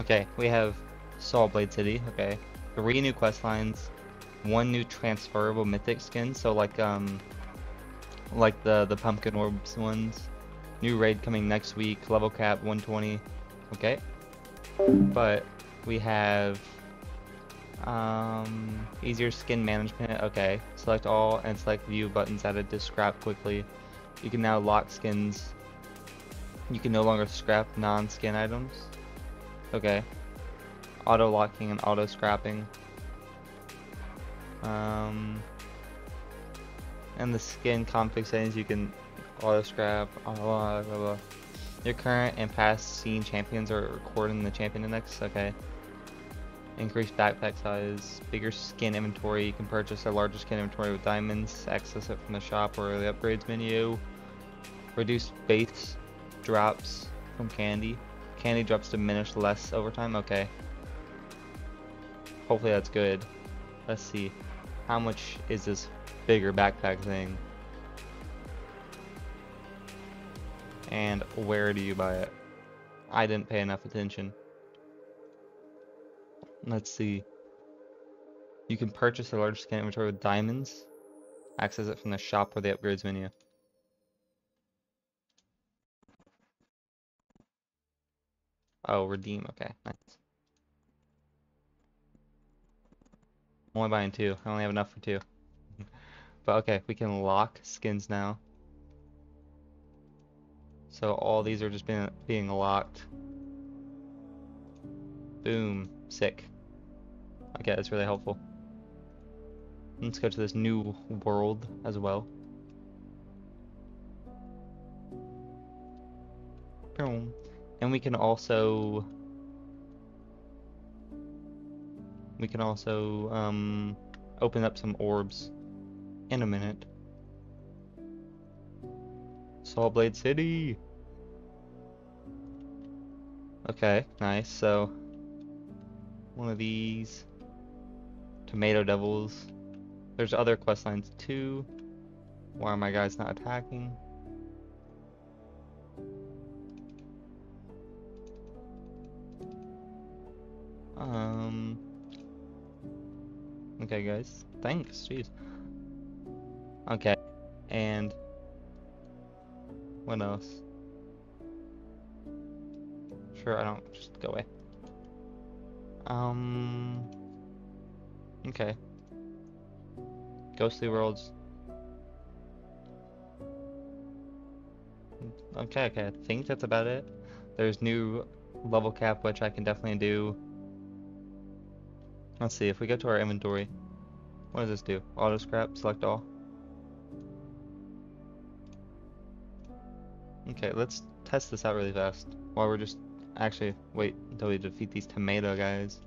Okay, we have Saw Blade City. Okay, three new quest lines, one new transferable mythic skin. So like um, like the the pumpkin orbs ones. New raid coming next week. Level cap 120. Okay, but we have um easier skin management. Okay, select all and select view buttons added to scrap quickly. You can now lock skins. You can no longer scrap non-skin items. Okay. Auto locking and auto scrapping. Um, and the skin config settings you can auto scrap. Blah, blah, blah. Your current and past scene champions are recorded in the champion index. Okay. Increased backpack size, bigger skin inventory. You can purchase a larger skin inventory with diamonds. Access it from the shop or the upgrades menu. Reduced base drops from candy. Candy drops diminish less over time. Okay. Hopefully that's good. Let's see. How much is this bigger backpack thing? And where do you buy it? I didn't pay enough attention. Let's see. You can purchase a large skin inventory with diamonds. Access it from the shop or the upgrades menu. Oh, redeem. Okay, nice. I'm only buying two. I only have enough for two. but okay, we can lock skins now. So all these are just being being locked. Boom. Sick. Okay, that's really helpful. Let's go to this new world as well. Boom. And we can also we can also um, open up some orbs in a minute. Saw Blade City. Okay, nice. So one of these tomato devils. There's other quest lines too. Why are my guys not attacking? Um. Okay, guys. Thanks. Jeez. Okay. And what else? Sure, I don't just go away. Um. Okay. Ghostly Worlds. Okay, okay, I think that's about it. There's new level cap, which I can definitely do. Let's see, if we go to our inventory, what does this do? Auto scrap, select all. Okay, let's test this out really fast. While we're just, actually, wait until we defeat these tomato guys.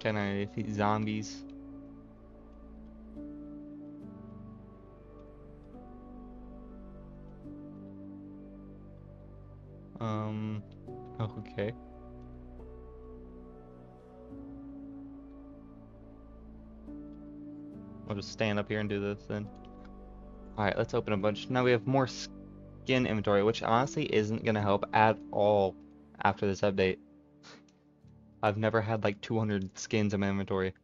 Can I defeat zombies? Um, okay. I'll just stand up here and do this then. Alright, let's open a bunch. Now we have more skin inventory, which honestly isn't going to help at all after this update. I've never had like 200 skins in my inventory.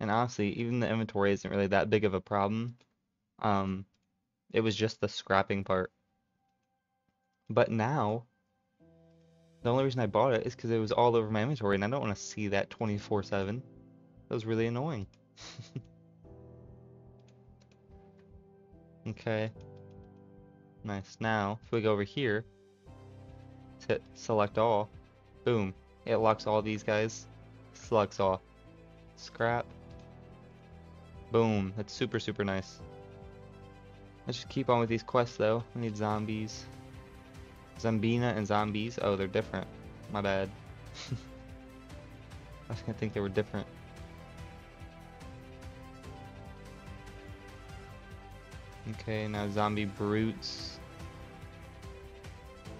And honestly, even the inventory isn't really that big of a problem. Um, it was just the scrapping part. But now, the only reason I bought it is because it was all over my inventory, and I don't want to see that 24-7. That was really annoying. okay. Nice. Now, if we go over here, hit select all, boom, it locks all these guys. Selects all. Scrap. Boom. That's super, super nice. Let's just keep on with these quests though. We need zombies. Zombina and zombies. Oh, they're different. My bad. I didn't think they were different. Okay, now zombie brutes.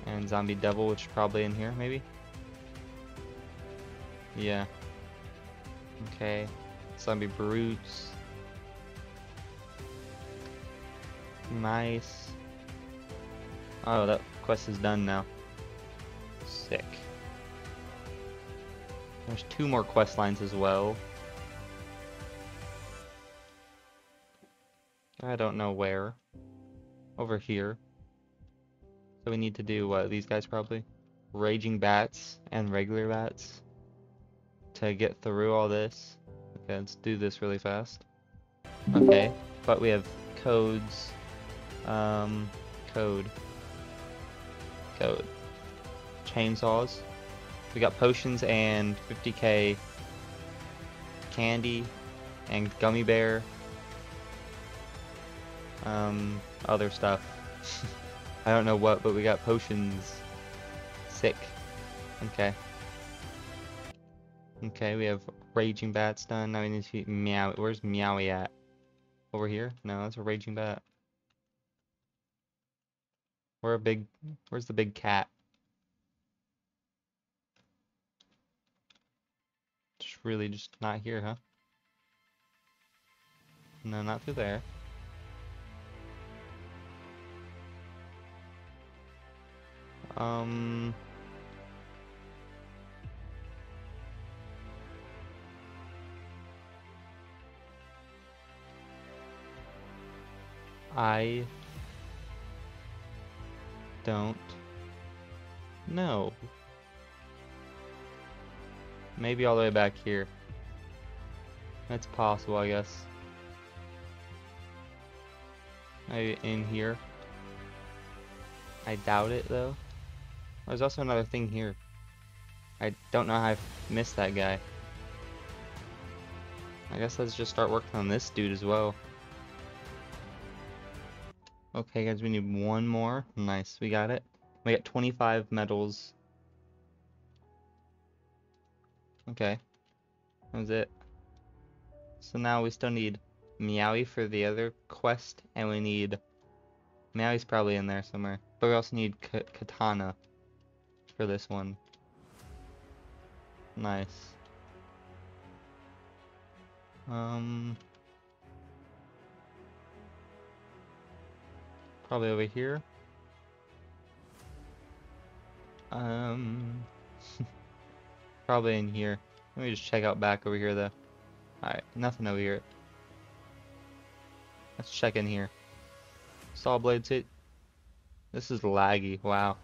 And zombie devil, which is probably in here, maybe? Yeah. Okay. Zombie brutes. Nice. Oh, that quest is done now. Sick. There's two more quest lines as well. I don't know where. Over here. So we need to do what? These guys probably? Raging bats and regular bats to get through all this. Okay, let's do this really fast. Okay, but we have codes. Um, code. Code. Chainsaws. We got potions and 50k candy and gummy bear. Um, other stuff. I don't know what, but we got potions. Sick. Okay. Okay, we have Raging Bats done. Now we need to Meow. Where's Meowie at? Over here? No, that's a Raging Bat. Where a big... Where's the big cat? Just really just not here, huh? No, not through there. Um... I don't know. Maybe all the way back here. That's possible, I guess. Maybe in here. I doubt it, though. There's also another thing here. I don't know how I missed that guy. I guess let's just start working on this dude as well. Okay, guys, we need one more. Nice, we got it. We got 25 medals. Okay. That was it. So now we still need Meowie for the other quest, and we need... Meowie's probably in there somewhere. But we also need Katana for this one. Nice. Um... Probably over here. Um, probably in here. Let me just check out back over here though. Alright, nothing over here. Let's check in here. Saw blades hit. This is laggy, wow.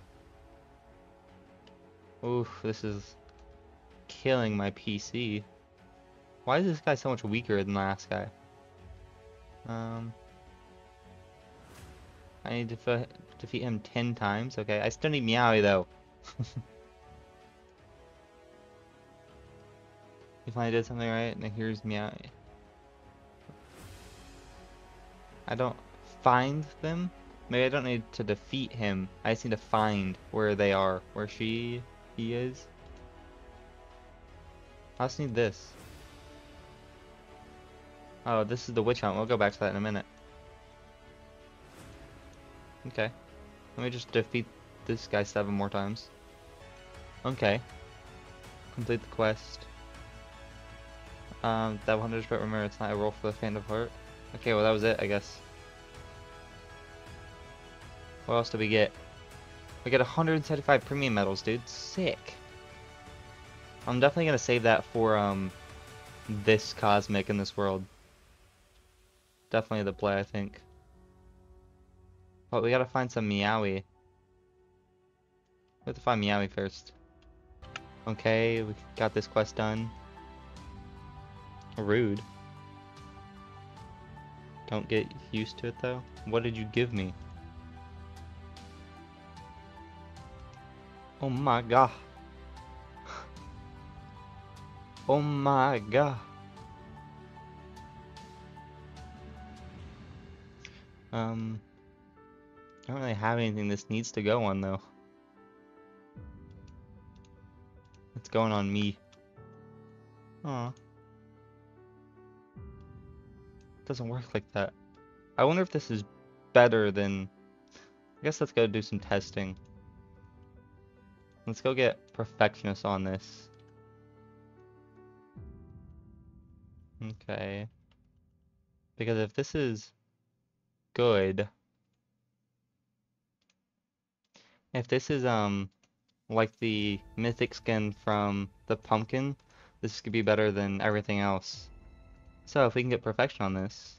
Oof, this is killing my PC. Why is this guy so much weaker than the last guy? Um, I need to defeat him 10 times. Okay, I still need Meowie though. you finally did something right, now here's Meowie. I don't find them? Maybe I don't need to defeat him. I just need to find where they are. Where she, he is. I just need this. Oh, this is the witch hunt. We'll go back to that in a minute. Okay. Let me just defeat this guy seven more times. Okay. Complete the quest. Um, that 100 but remember it's not a roll for the Fan of Heart. Okay, well that was it, I guess. What else did we get? We get 175 premium medals, dude. Sick. I'm definitely gonna save that for um this cosmic in this world. Definitely the play, I think. But we gotta find some Meowie. We have to find Meowie first. Okay, we got this quest done. Rude. Don't get used to it though. What did you give me? Oh my god. Oh my god. Um, I don't really have anything this needs to go on though. It's going on me. Aw. Doesn't work like that. I wonder if this is better than... I guess let's go do some testing. Let's go get Perfectionist on this. Okay. Because if this is good... if this is um like the mythic skin from the pumpkin, this could be better than everything else. So if we can get perfection on this,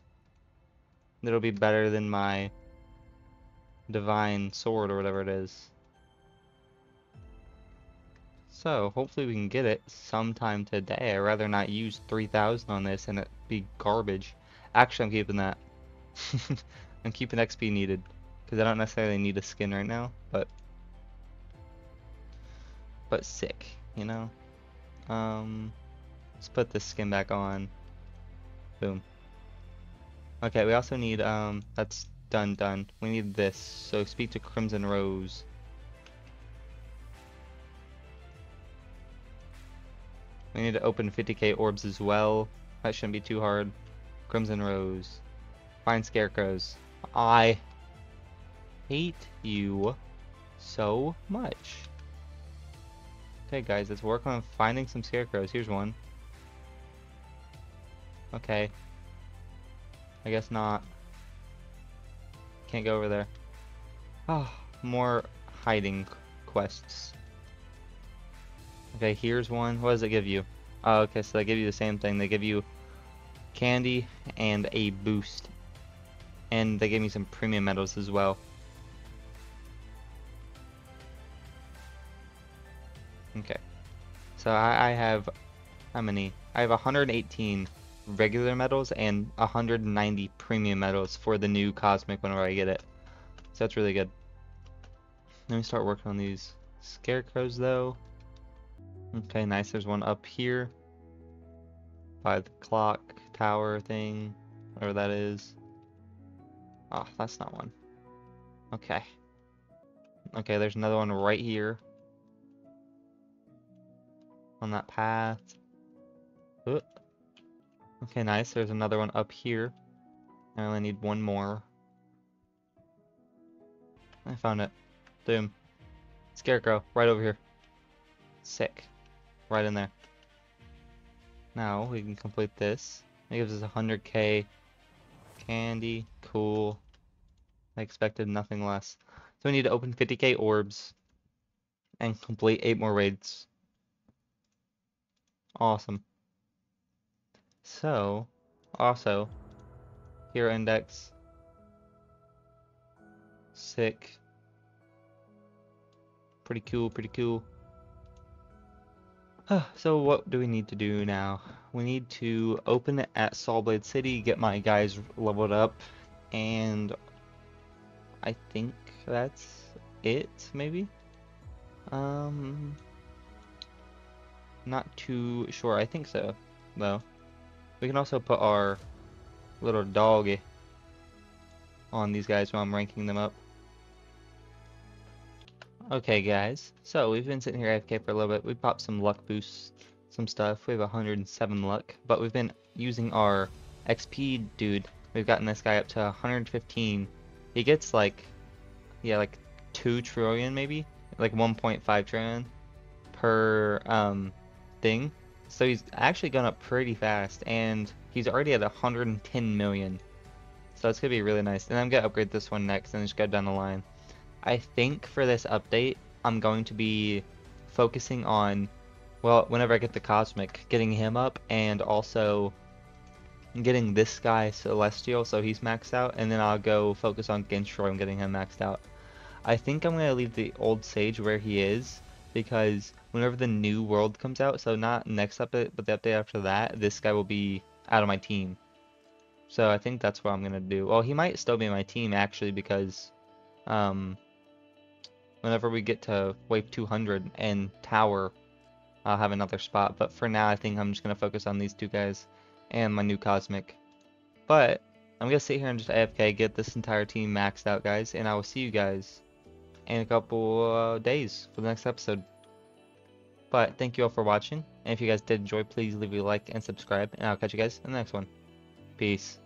it'll be better than my divine sword or whatever it is. So hopefully we can get it sometime today. I'd rather not use 3000 on this and it be garbage. Actually, I'm keeping that. I'm keeping XP needed. Because I don't necessarily need a skin right now, but... But sick, you know? Um, let's put this skin back on. Boom. Okay, we also need, um, that's done, done. We need this. So speak to Crimson Rose. We need to open 50k orbs as well. That shouldn't be too hard. Crimson Rose. Find scarecrows. I hate you so much. Okay guys, let's work on finding some scarecrows. Here's one. Okay. I guess not. Can't go over there. Oh, more hiding quests. Okay, here's one. What does it give you? Oh, okay, so they give you the same thing. They give you candy and a boost. And they gave me some premium medals as well. Okay. So I, I have, how many? I have 118 regular medals and 190 premium medals for the new cosmic whenever I get it. So that's really good. Let me start working on these scarecrows though. Okay, nice. There's one up here by the clock tower thing, whatever that is. Oh, that's not one. Okay. Okay, there's another one right here on that path. Okay, nice. There's another one up here. I only need one more. I found it. Boom. Scarecrow, right over here. Sick. Right in there. Now, we can complete this. It gives us 100k candy. Cool. I expected nothing less. So we need to open 50k orbs and complete 8 more raids. Awesome. So, also, hero index, sick, pretty cool, pretty cool. So what do we need to do now? We need to open it at Saw Blade City, get my guys leveled up, and I think that's it, maybe? Um, not too sure. I think so, though. We can also put our little doggy on these guys while I'm ranking them up. Okay guys, so we've been sitting here AFK for a little bit. We popped some luck boosts, some stuff. We have 107 luck, but we've been using our XP dude. We've gotten this guy up to 115. He gets like, yeah, like 2 trillion maybe? Like 1.5 trillion per um, thing. So he's actually gone up pretty fast, and he's already at 110 million. So it's gonna be really nice. And I'm gonna upgrade this one next, and just go down the line. I think for this update, I'm going to be focusing on, well, whenever I get the Cosmic, getting him up, and also getting this guy Celestial, so he's maxed out, and then I'll go focus on Genstroy and getting him maxed out. I think I'm gonna leave the old Sage where he is, because whenever the new world comes out, so not next update, but the update after that, this guy will be out of my team. So I think that's what I'm going to do. Well, he might still be my team, actually, because um, whenever we get to wave 200 and tower, I'll have another spot. But for now, I think I'm just going to focus on these two guys and my new Cosmic. But I'm going to sit here and just AFK, get this entire team maxed out, guys, and I will see you guys in a couple uh, days for the next episode. But thank you all for watching, and if you guys did enjoy, please leave a like and subscribe, and I'll catch you guys in the next one. Peace.